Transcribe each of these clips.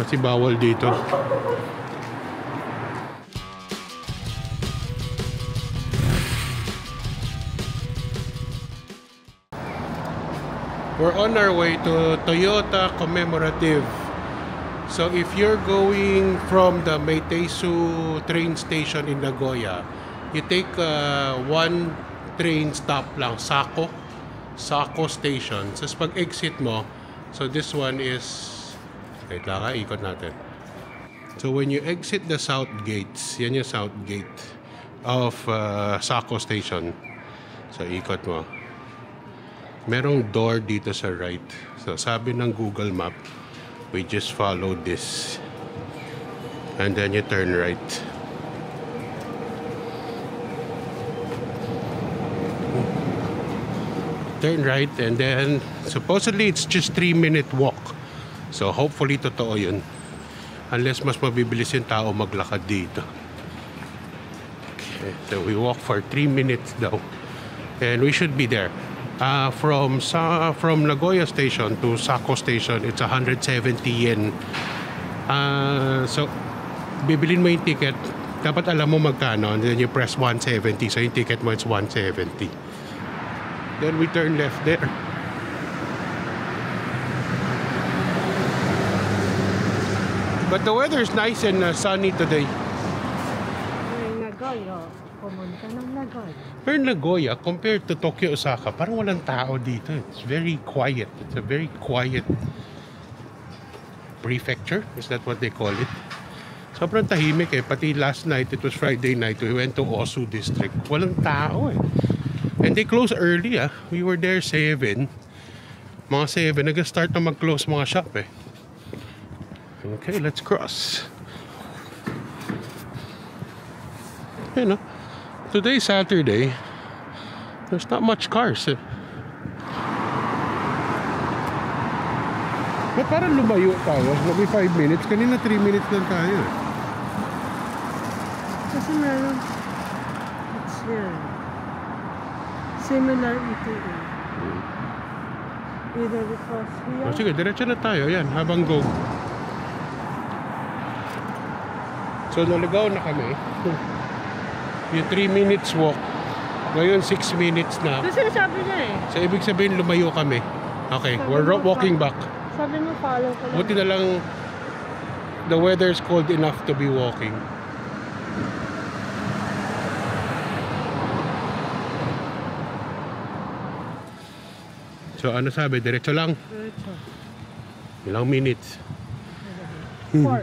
Kasi bawal dito. We're on our way to Toyota Commemorative. So if you're going from the Meiteisu train station in Nagoya, you take uh, one train stop lang, Sako. Sako Station. So pag exit mo, so this one is wait lang ha, ikot natin. So when you exit the south gates, yan yung south gate of uh, Sako Station. So ikot mo. Merong door dito sa right. So sabi ng Google Map, we just follow this. And then you turn right. Turn right and then supposedly it's just 3 minute walk. So hopefully totoo yun. Unless mas mabibilis yung tao maglakad dito. Okay, so we walk for 3 minutes daw. And we should be there. Uh, from sa from Nagoya station to Sako station, it's 170 yen. Uh, so, bibilin mo yung ticket. Dapat alam mo magkano. And then you press 170. So, yung ticket mo, it's 170. Then we turn left there. But the weather is nice and uh, sunny today. Ay, Nagoya. Pumunta ng Nagoya. Pero Nagoya, compared to Tokyo, Osaka, parang walang tao dito. It's very quiet. It's a very quiet prefecture. Is that what they call it? Sobrang tahimik eh. Pati last night, it was Friday night, we went to Osu District. Walang tao eh. And they close early ah. We were there 7. Mga 7, nag-start na mag-close mga shop eh. Okay, let's cross. You know, today's Saturday. There's not much cars eh. Ba't parang lumayo tayo? Maybe 5 minutes. Kanina 3 minutes lang tayo eh. Kasi meron, it's here. Similar ito eh. Either because here, O sige, diretso na tayo. Yan, habang go. So, naligaw na kami. Yung 3 minutes walk. Ngayon, 6 minutes na. Kasi sinasabi niya eh. So, ibig sabihin, lumayo kami. Okay, we're ro- walking back. Sabi mo, follow ko. Buti na lang the weather is cold enough to be walking. So ano sabi, diretso lang. Diretso. Ilang minutes? Four.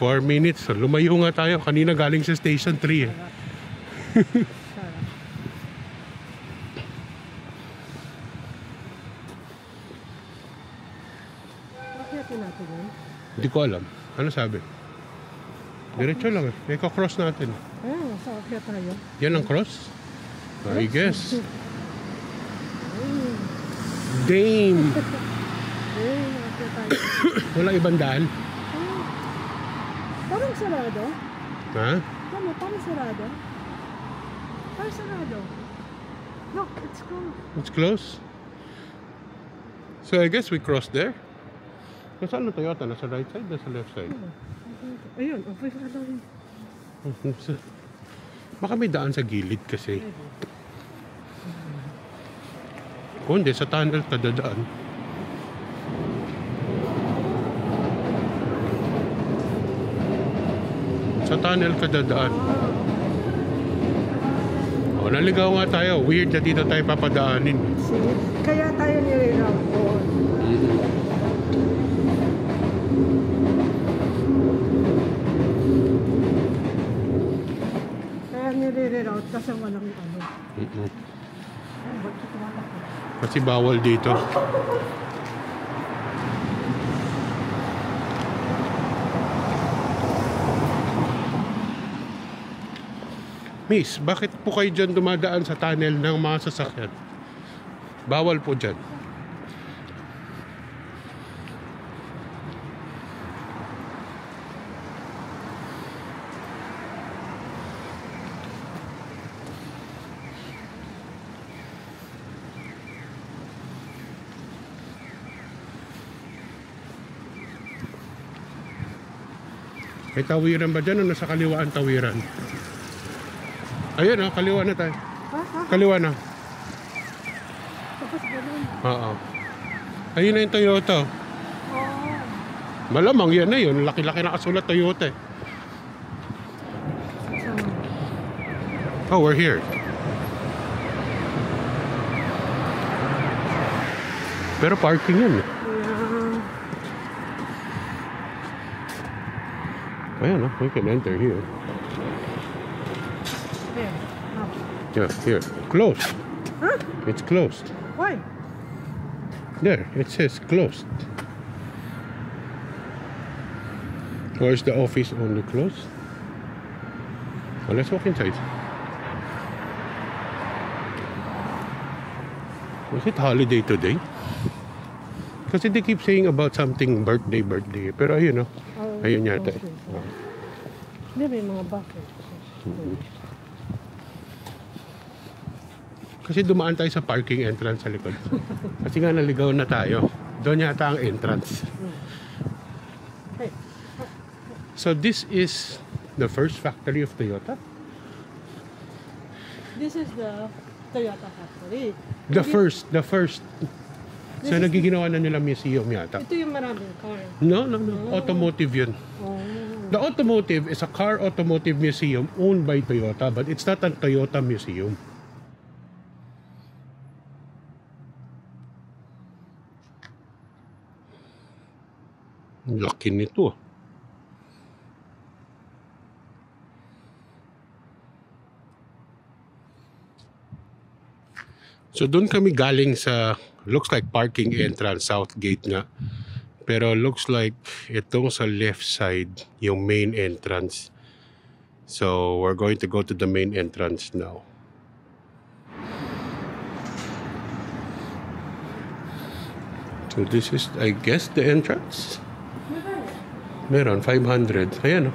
4 minutes. So, lumayo nga tayo. Kanina galing sa station 3 eh. Yun? Hindi ko alam. Ano sabi? Diretso lang eh. May cross natin. Ah, sa akyat tayo. Yan ang cross? I guess. Dame! Walang ibang daan. Sarado. Ha? Tama, parang sarado. Parang sarado. Look, it's closed. It's close. So I guess we crossed there. Nasaan ang Toyota? Nasa right side? Nasa left side? Ayun, okay ka lang. Baka may daan sa gilid kasi. Kung hindi, sa tunnel ka dadaan. Sa tunnel ka dadaan. O, naligaw nga tayo. Weird na dito tayo papadaanin. See? Kaya tayo nire-route doon. Kaya nire-route kasi walang ano. Mm-mm. Ay, bakit wala ko? Kasi bawal dito. Miss, bakit po kayo dyan dumadaan sa tunnel ng mga sasakyan? Bawal po dyan. May tawiran ba dyan o nasa kaliwa ang tawiran? Ayun oh, kaliwa na tayo. Ha? Ha? Kaliwa na. Tapos ganun. Oo. Ayun na yung Toyota. Oh. Malamang yan na yun. Laki-laki nakasulat Toyota eh. Oh, we're here. Pero parking yun yeah. Ayan oh, we can enter here. How? Yeah, here. Closed. Huh? It's closed. Why? There, it says closed. Or is the office only closed? Well, let's walk inside. Was it holiday today? Kasi they keep saying about something birthday, birthday. Pero ayun, no? Oh, Ayun yata. okay. Oh. Hindi, may mga buses. Kasi dumaan tayo sa parking entrance sa likod. Kasi nga naligaw na tayo. Doon yata ang entrance. So this is the first factory of Toyota? This is the Toyota factory. The first, the first. So nagiginawa na nila museum yata. Ito yung maraming car. No, no, no. Automotive yun. Oh. The automotive is a car automotive museum owned by Toyota, but it's not a Toyota museum. Laki nito. So doon kami galing sa looks like parking entrance south gate nga. Pero looks like itong sa left side yung main entrance. So we're going to go to the main entrance now. So this is I guess the entrance. Meron 500. Ayan oh.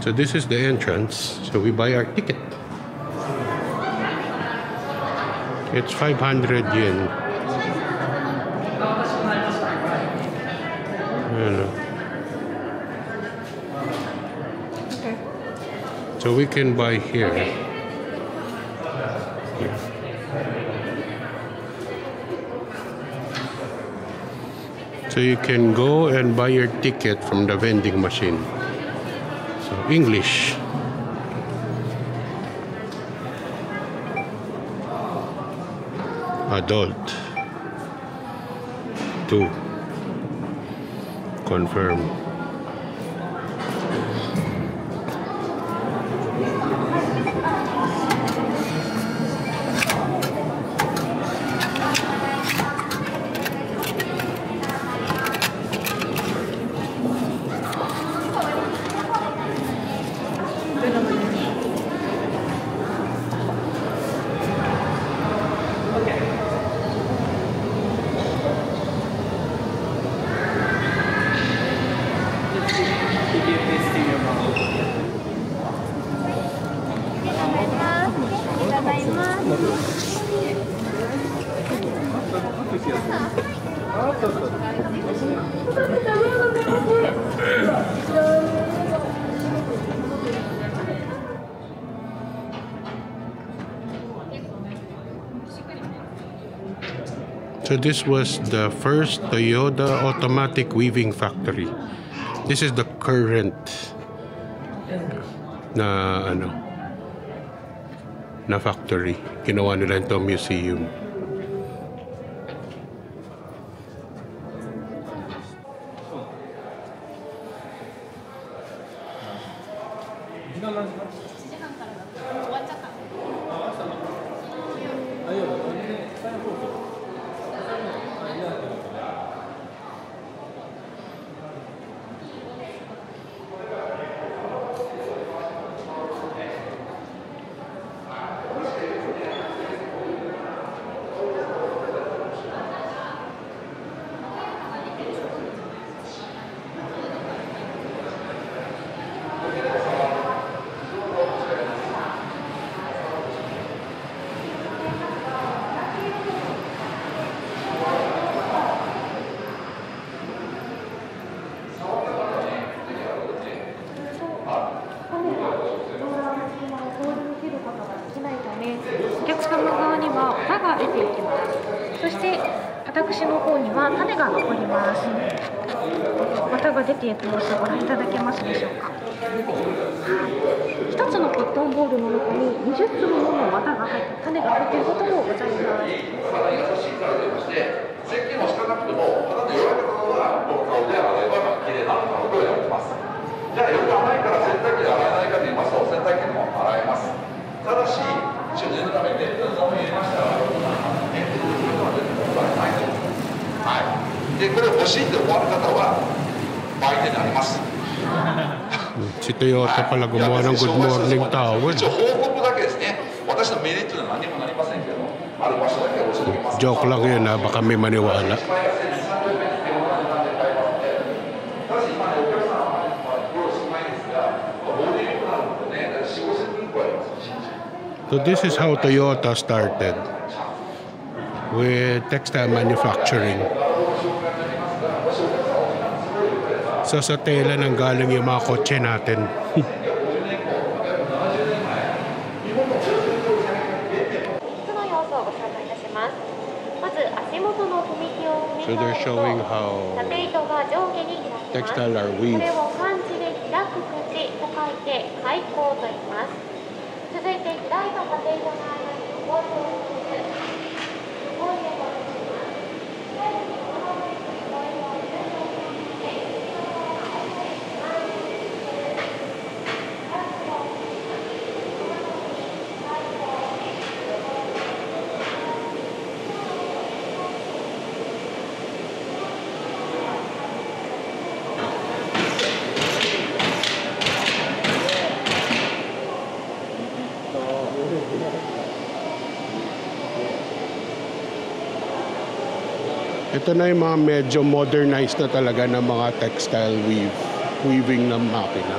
So this is the entrance. So we buy our ticket. It's 500 yen. Ayan oh. So we can buy here. So you can go and buy your ticket from the vending machine. So English. Adult. Two. Confirm. This was the first Toyota automatic weaving factory. This is the current na ano na factory. Ginawa nila ito museum. 綿が出ていく様子をご覧いただけますでしょうか一つのコットンボールの中に20粒もの綿が入った種が入っていることもございます石鹸を敷かなくても、ただの弱い方は、お顔で洗えば綺麗な顔をやります。じゃあ、よく甘いから洗濯機で洗えないかと言いますと、洗濯機でも洗えます。ただし、一応念のため、熱風を入れましたら、熱風のが出てくることはないと思います。はい。で、これ欲しいって思われる方は、売店にあります。 Si Toyota pala gumawa ng good morning towel. 一応報告だけですね。私の命令っていうのは何もなりませんけど、ある場所だけ教えておきます。 Joke lang yun ha, baka may maniwala. ただし今ね、お客さんは、まあ、ご少ないですが、まあ、ボディーリフトなのでね、だいたい4、50人くらいいます。新宿 So this is how Toyota started with textile manufacturing. So sa tela nang galing yung mga kotse natin. so they're showing how textile are weaved. 続いて左と縦糸の間に横を通す。Ito na yung mga medyo modernized na talaga ng mga textile weave, weaving ng makina.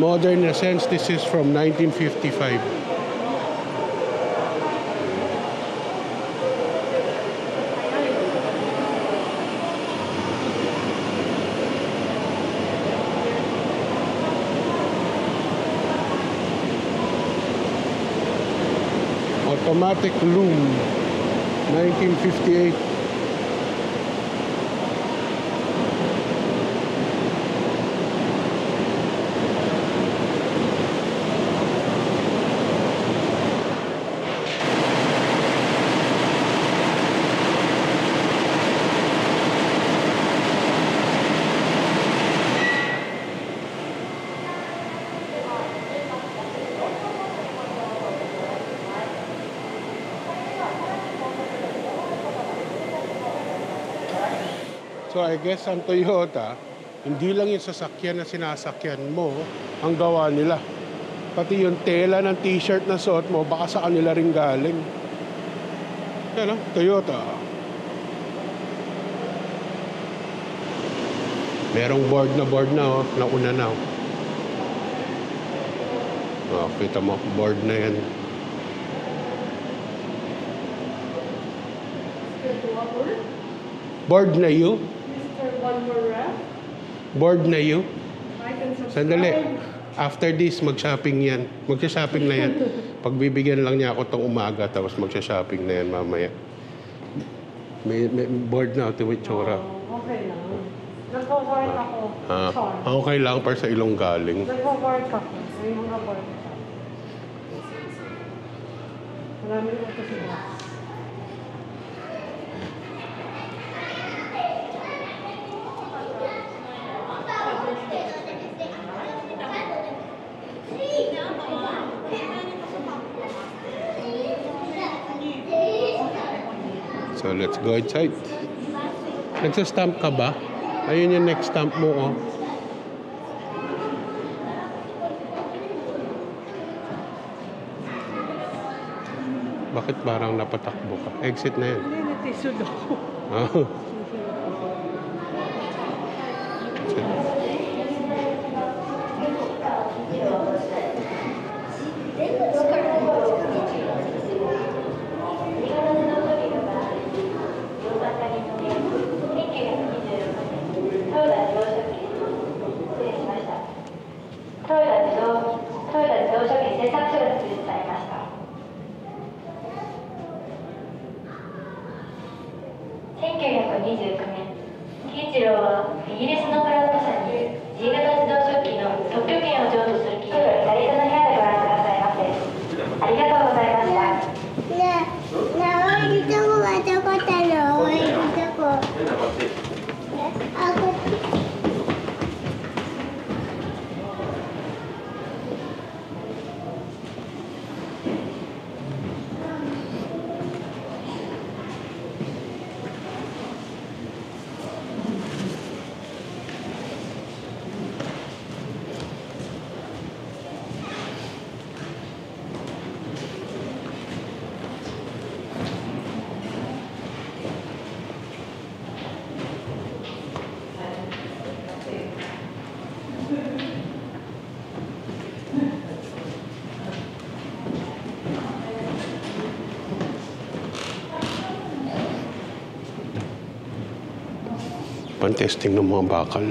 Modern in a sense, this is from 1955. Automatic loom, 1958. So I guess ang Toyota, hindi lang yung sasakyan na sinasakyan mo ang gawa nila. Pati yung tela ng t-shirt na suot mo, baka sa kanila rin galing. Yan ah, Toyota. Merong board na board na oh, nauna na oh. Oh, kita mo, board na yan. Board na you? Rep. Board na you? Subscribe. Sandali. After this, mag-shopping yan. Magsha-shopping na yan. Pagbibigyan lang niya ako tong umaga, tapos magsha-shopping na yan mamaya. May, may board na, ito with tsura. Oh, okay lang. Nagpo-work ako. Ah, Sorry. okay lang para sa ilong galing. Nagpo-work ako. May mga work. Marami ko ito boss. So let's go outside. Nagsa-stamp ka ba? Ayun yung next stamp mo, oh. Bakit parang napatakbo ka? Exit na yan. Hindi, natisod ako. Pan-testing ng mga bakal.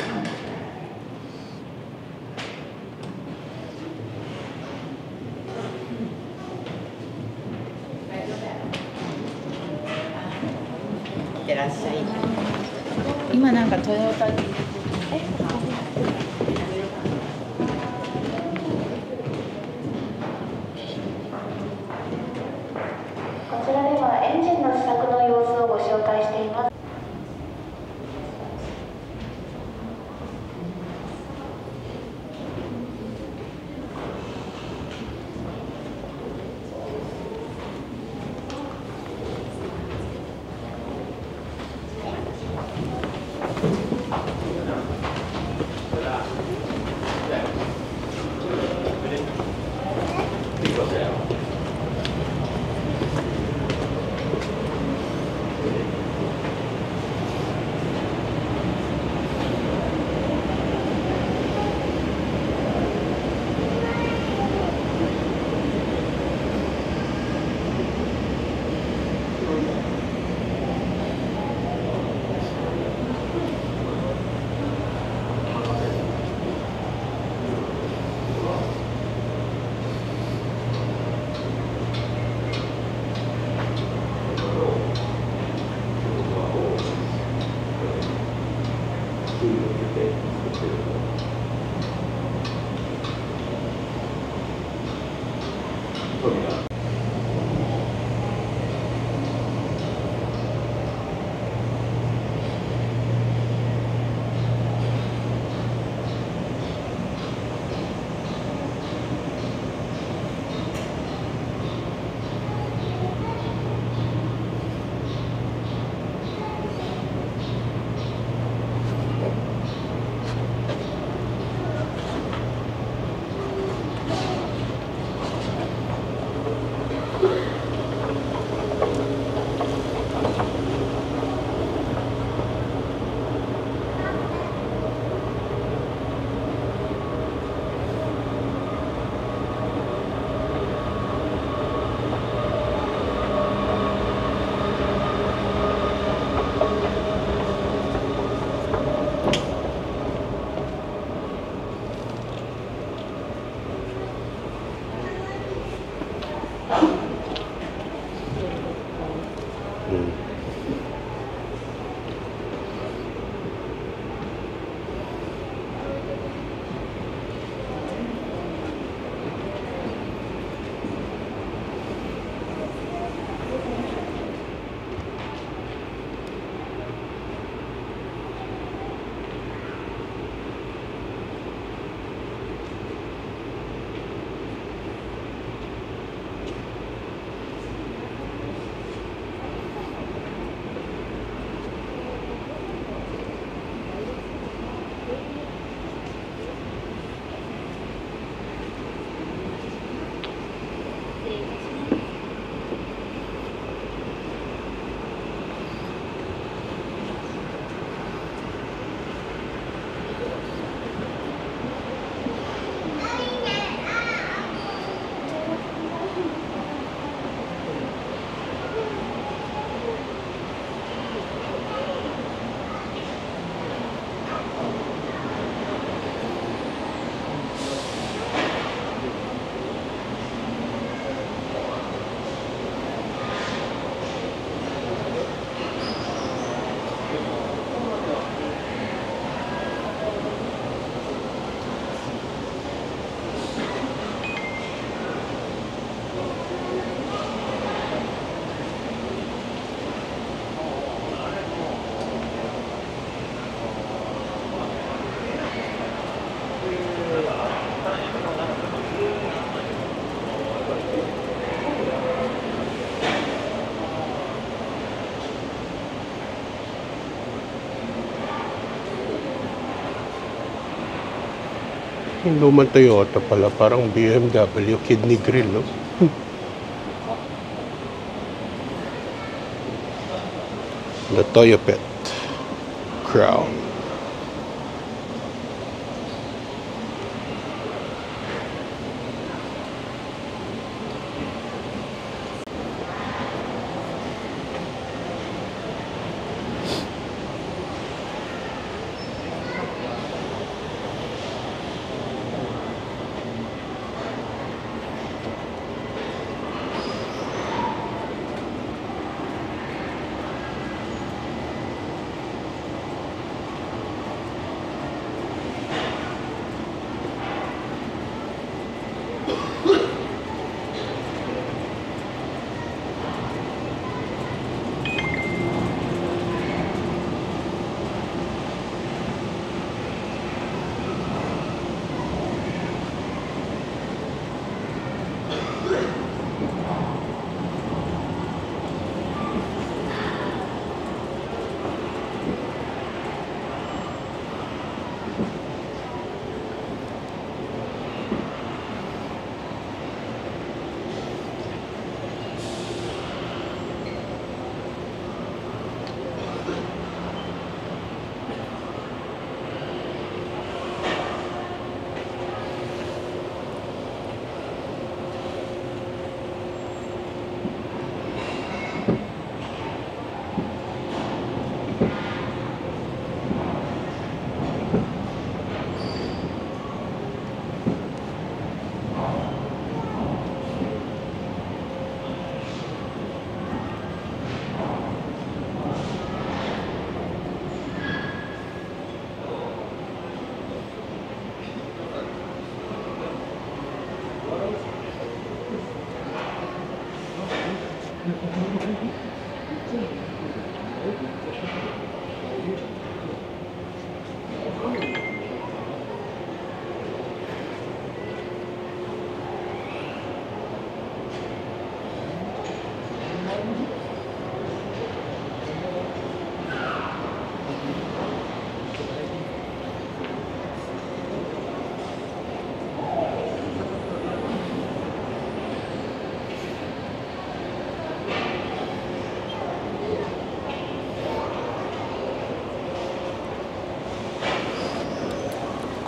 Yung lumang Toyota pala, parang BMW kidney grill, no? The Toyopet Crown.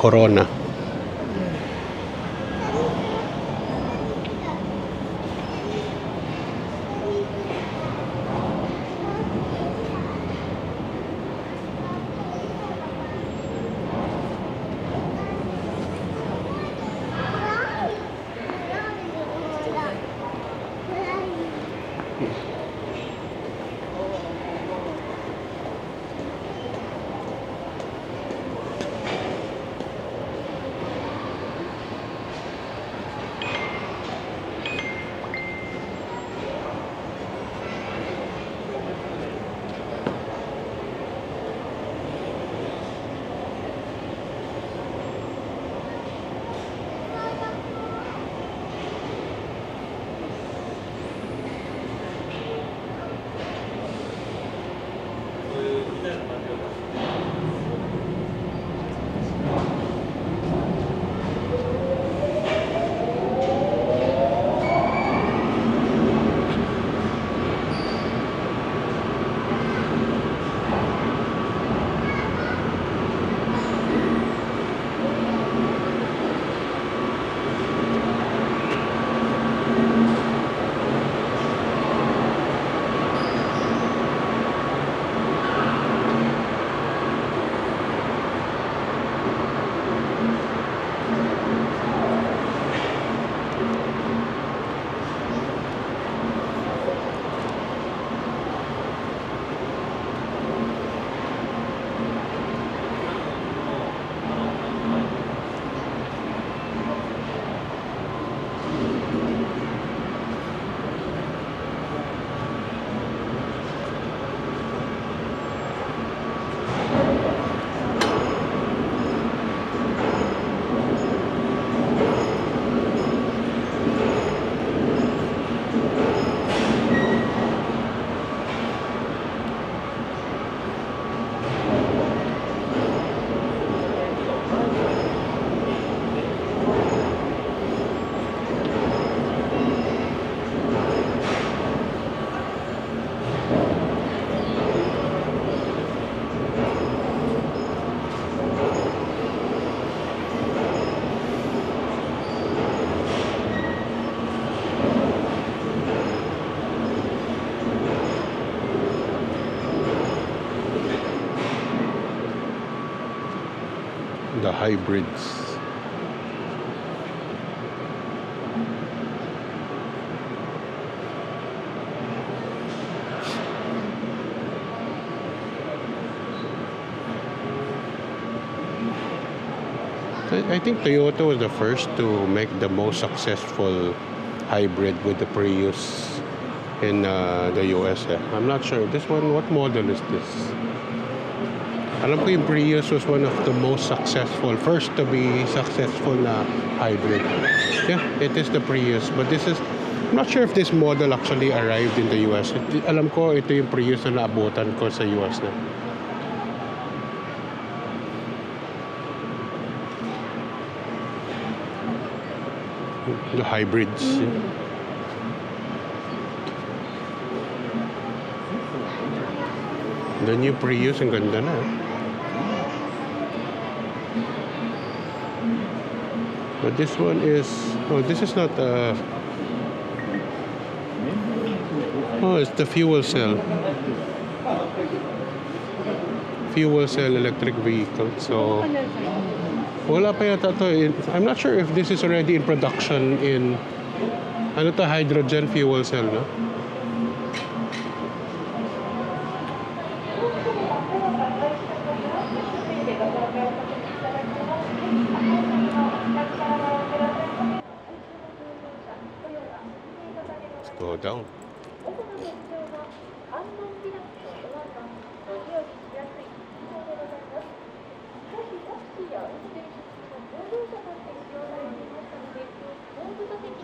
Corona. Hybrids. I think Toyota was the first to make the most successful hybrid with the Prius in uh, the US. eh. I'm not sure. This one, what model is this? Alam ko yung Prius was one of the most successful, first to be successful na hybrid. Yeah, it is the Prius. But this is, I'm not sure if this model actually arrived in the US. It- alam ko ito yung Prius na naabutan ko sa US na. The hybrids. The new Prius, ang ganda na. But this one is, oh, this is not a, oh, it's the fuel cell. Fuel cell electric vehicle. So, wala pa yata to. I'm not sure if this is already in production in, ano to, hydrogen fuel cell, no?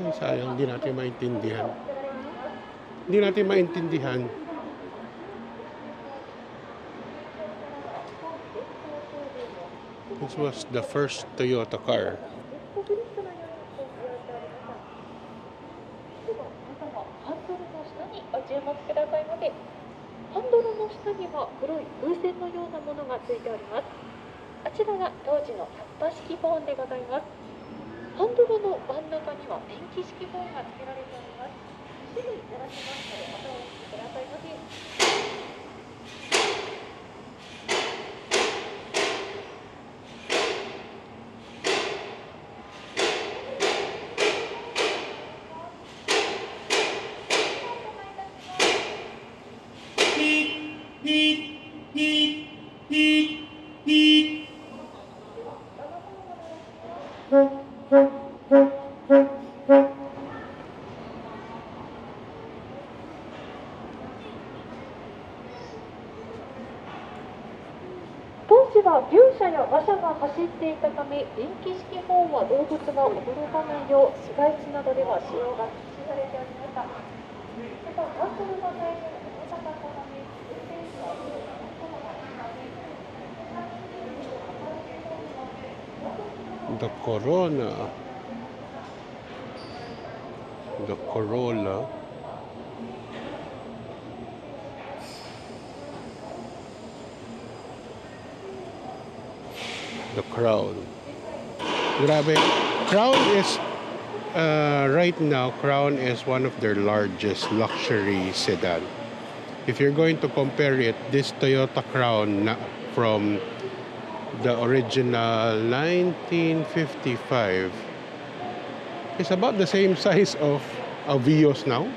natin, sayang hindi natin maintindihan. Hindi natin maintindihan. This was the first Toyota car 走っていたため電気式フォンは動物が驚かないよう市街地などでは使用が禁止されておりましたまたハン The Crown. Grabe. Crown is uh, right now Crown is one of their largest luxury sedan. If you're going to compare it, this Toyota Crown na, from the original 1955 is about the same size of a Vios now.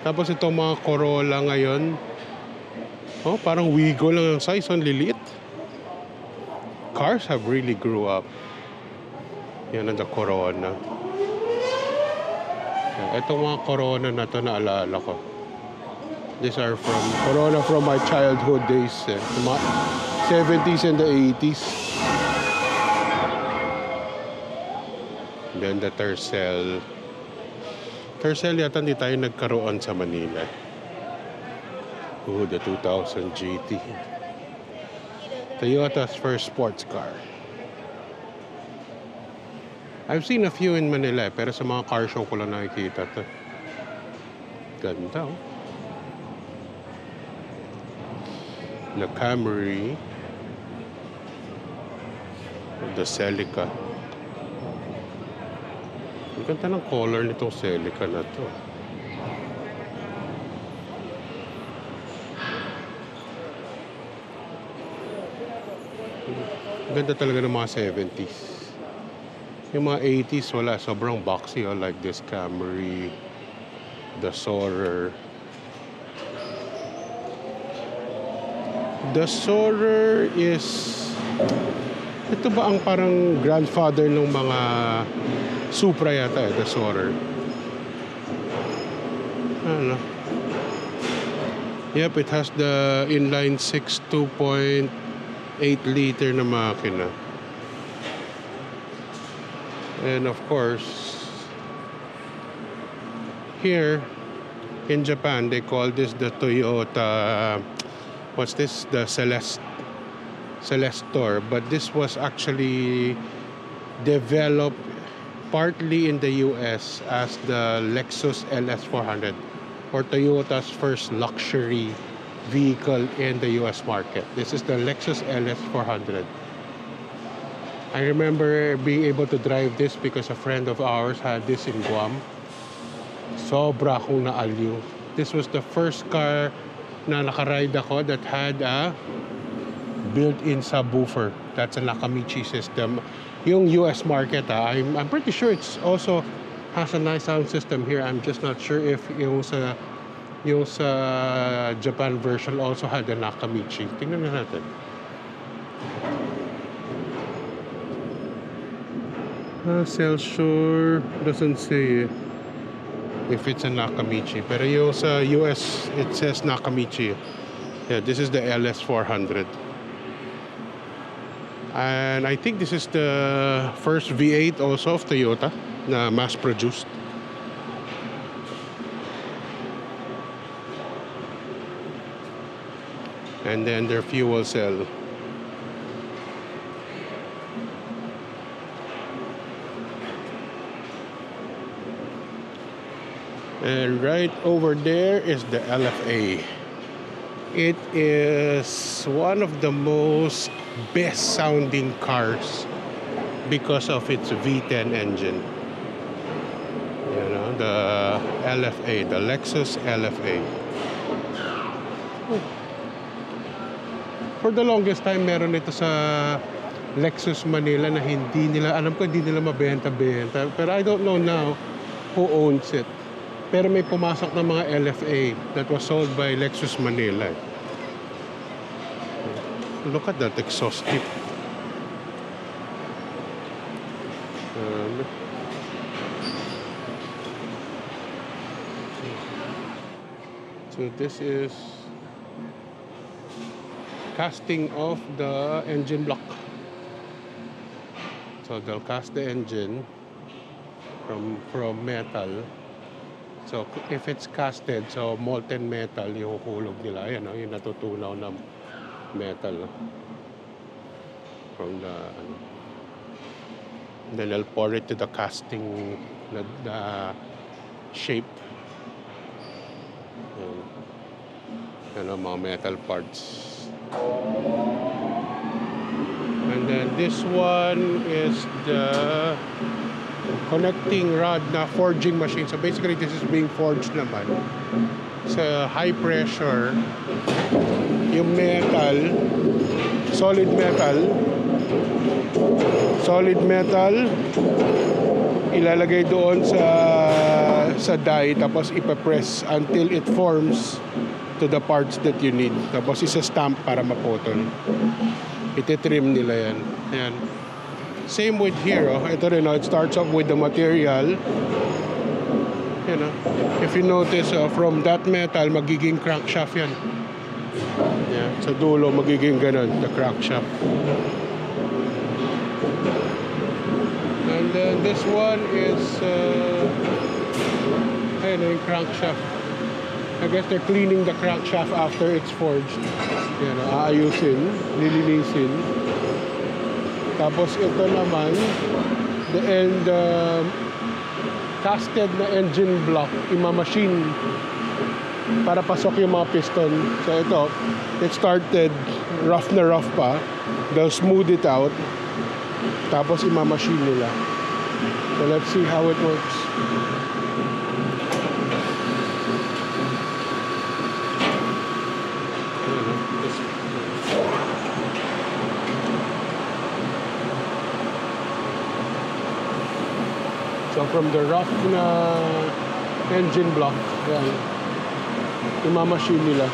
Tapos itong mga Corolla ngayon, oh, parang Wigo lang ang size, ang liliit. Cars have really grew up. Yan ang the Corona. Itong mga Corona na to naalala ko. These are from Corona from my childhood days. Eh. Mga 70s and the 80s. Then the Tercel. Tercel yata hindi tayo nagkaroon sa Manila. Ooh, the 2000 GT. Toyota's first sports car. I've seen a few in Manila, eh, pero sa mga car show ko lang nakikita to. Ganda, oh. The Camry. The Celica. Ang ganda ng color nitong Celica na to. Ganda talaga ng mga 70s. Yung mga 80s, wala. Sobrang boxy. Oh, like this Camry, the Soarer. The Soarer is... Ito ba ang parang grandfather ng mga Supra yata eh, the Soarer. Ano? Yep, it has the inline 6 2.8 liter na makina. And of course, here in Japan, they call this the Toyota, what's this? The Celeste, Celestor. But this was actually developed partly in the US as the Lexus LS400 or Toyota's first luxury vehicle in the US market. This is the Lexus LS400. I remember being able to drive this because a friend of ours had this in Guam. Sobra akong naalyo. This was the first car na nakaride ako that had a built-in subwoofer. That's a Nakamichi system. Yung US market, ah, I'm, I'm pretty sure it's also has a nice sound system here. I'm just not sure if yung sa yung sa Japan version also had a Nakamichi. Tingnan na natin. Uh, Cellshore doesn't say if it's a Nakamichi. Pero yung sa US, it says Nakamichi. Yeah, this is the LS400. And I think this is the first V8 also of Toyota na mass And then their fuel cell. And right over there is the LFA. It is one of the most best sounding cars because of its V10 engine. You know, the LFA, the Lexus LFA. For the longest time, meron ito sa Lexus Manila na hindi nila, alam ko hindi nila mabenta-benta. Pero I don't know now who owns it. Pero may pumasok ng mga LFA that was sold by Lexus Manila. Look at that exhaust tip. Um, so this is casting off the engine block. So they'll cast the engine from from metal. So if it's casted, so molten metal yung hulog nila. Ayan, no? yung natutunaw na metal. no? From the... Ano. Then they'll pour it to the casting na, the shape. Ayan. Ano, mga metal parts. And then this one is the connecting rod na forging machine. So basically, this is being forged naman. Sa high pressure, yung metal, solid metal, solid metal, ilalagay doon sa sa die tapos ipapress until it forms to the parts that you need. Tapos isa-stamp para maputol. Ititrim nila yan. Ayan. Same with here. Oh. Ito rin, oh, it starts off with the material. You know, if you notice, oh, from that metal, magiging crankshaft yan. Yeah, sa dulo, magiging ganun, the crankshaft. And then this one is, uh, ayun, yung crankshaft. I guess they're cleaning the crankshaft after it's forged. Yan, aayusin, lilinisin. Tapos ito naman, the end, uh, casted na engine block, imamachine para pasok yung mga piston. So ito, it started rough na rough pa. They'll smooth it out. Tapos imamachine nila. So let's see how it works. From the rough na engine block, yan, imamachine nila.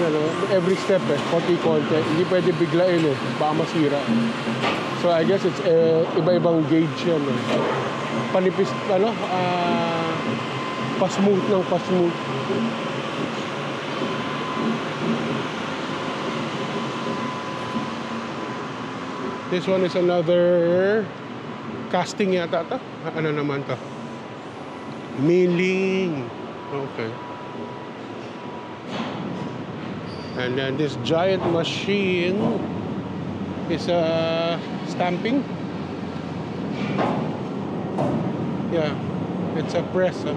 Yan, oh, every step eh, konti-konti. Hindi pwede biglain eh, baka masira. So I guess it's eh, iba-ibang gauge yan eh. Panipis, ano, ah, pa-smooth ng pa-smooth. This one is another casting yata to. Ano naman to? Milling. Okay. And then this giant machine is uh, stamping. Yeah, it's a press. huh?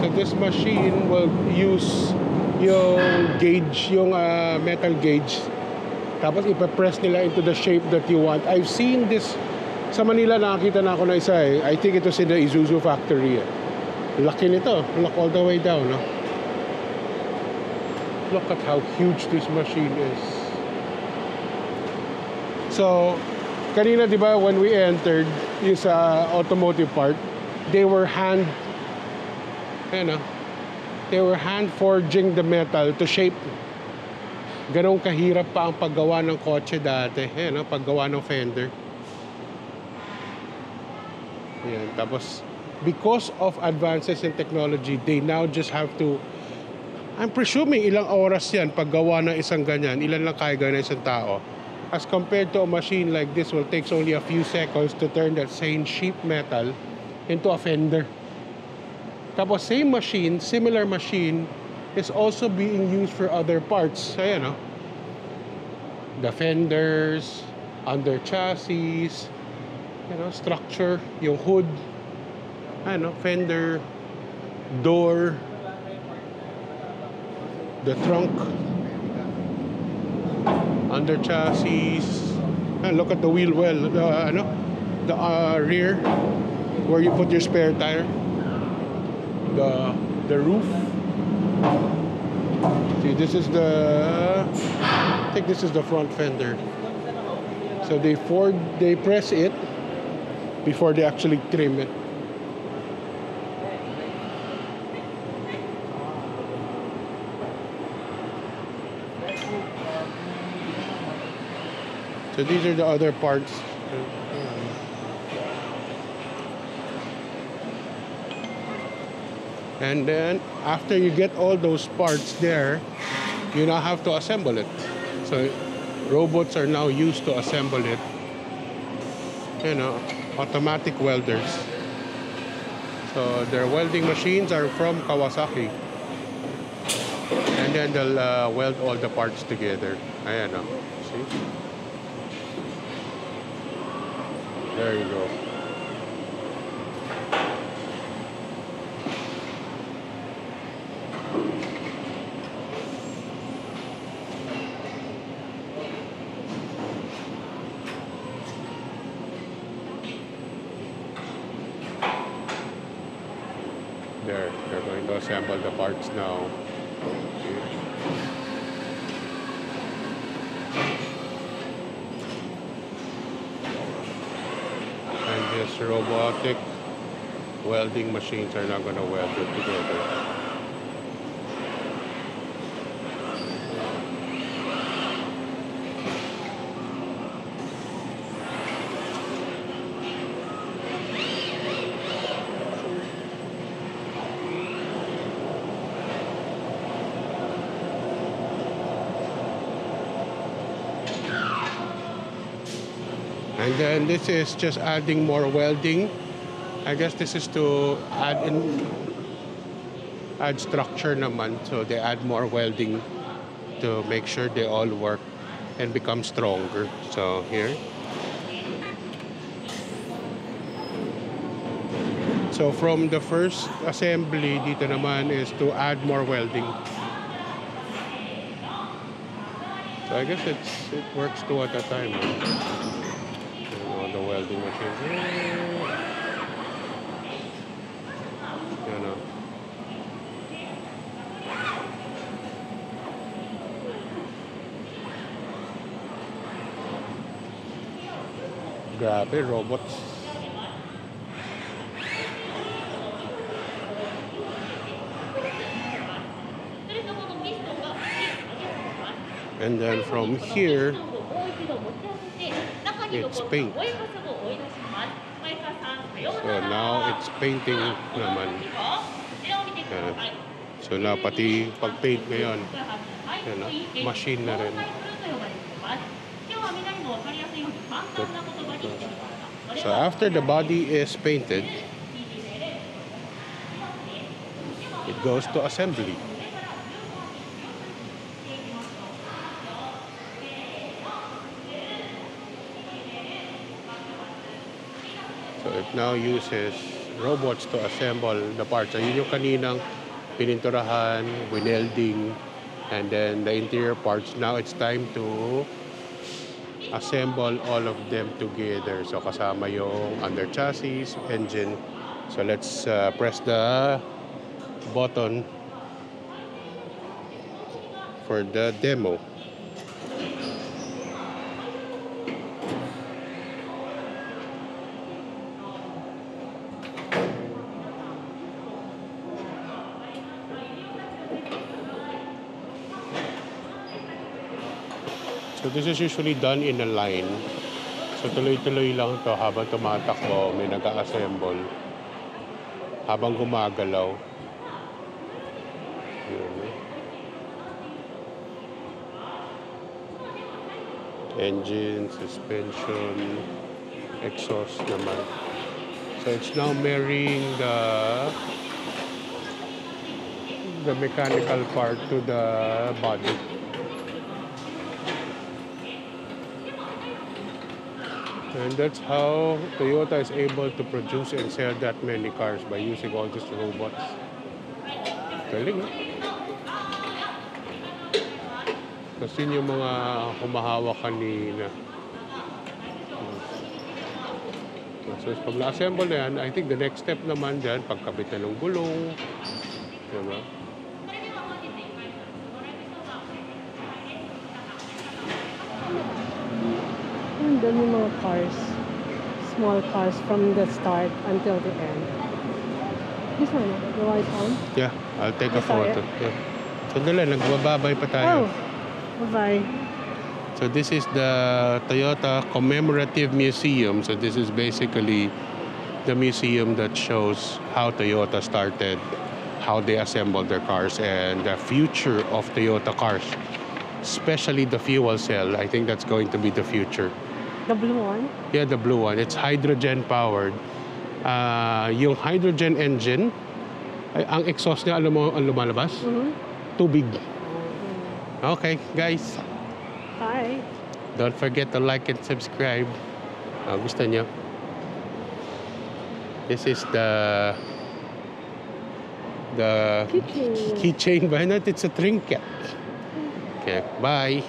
So this machine will use yung gauge, yung uh, metal gauge. Tapos ipapress nila into the shape that you want. I've seen this sa Manila nakakita na ako na isa eh. I think ito sa the Isuzu factory. Eh. Laki nito. Look all the way down. No? Look at how huge this machine is. So, kanina di ba when we entered yung sa automotive part, they were hand ah. They were hand forging the metal to shape. Ganong kahirap pa ang paggawa ng kotse dati. Ayan ah, paggawa ng fender. Ayan. Tapos, because of advances in technology, they now just have to I'm presuming ilang oras yan paggawa ng isang ganyan. Ilan lang kaya gawin ng isang tao. As compared to a machine like this will takes only a few seconds to turn that same sheet metal into a fender. Tapos same machine, similar machine is also being used for other parts. Ayan, no? The fenders, under chassis, you know, structure, yung hood, ano, fender, door, the trunk, under chassis. And look at the wheel well, the, ano, the uh, rear, where you put your spare tire the the roof. See, this is the. I think this is the front fender. So they for they press it before they actually trim it. So these are the other parts. And then after you get all those parts there, you now have to assemble it. So robots are now used to assemble it. You know, automatic welders. So their welding machines are from Kawasaki. And then they'll uh, weld all the parts together. Ayan o. See? There you go. There, they're going to assemble the parts now. And this robotic welding machines are now going to weld it together. And then this is just adding more welding. I guess this is to add in add structure naman. So they add more welding to make sure they all work and become stronger. So here. So from the first assembly dito naman is to add more welding. So I guess it's it works two at a time. You know, the welding machine. You know. Grabe, robots. And then from here, it's paint. So now it's painting naman. Yan. So now pati pag-paint ngayon, ah, machine na rin. So after the body is painted, it goes to assembly. So it now uses robots to assemble the parts. So yun yung kaninang pininturahan, winelding, and then the interior parts. Now it's time to assemble all of them together. So kasama yung under chassis, engine. So let's uh, press the button for the demo. This is usually done in a line. So tuloy-tuloy lang to habang tumatakbo, may nag-assemble. Habang gumagalaw. Engine, suspension, exhaust naman. So it's now marrying the the mechanical part to the body. And that's how Toyota is able to produce and sell that many cars by using all these robots. Galing, eh? Yun yung mga humahawak kanina. So pag na-assemble na yan, I think the next step naman dyan, pagkabit na ng gulong. Diba? Ang dami mga cars. Small cars from the start until the end. This one, the white one. Yeah, I'll take a photo. Yeah. Sandali, nagbababay pa Oh, bye-bye. So this is the Toyota Commemorative Museum. So this is basically the museum that shows how Toyota started, how they assembled their cars, and the future of Toyota cars, especially the fuel cell. I think that's going to be the future. The blue one. Yeah, the blue one. It's hydrogen powered. Ah, yung hydrogen engine, ay, ang exhaust niya, alam mo, ang lumalabas? Mm-hmm. Tubig. Okay, guys. Hi. Don't forget to like and subscribe. Ah, gusto nyo? This is the the Keychain. keychain ba? Not, it's a trinket. Okay, bye.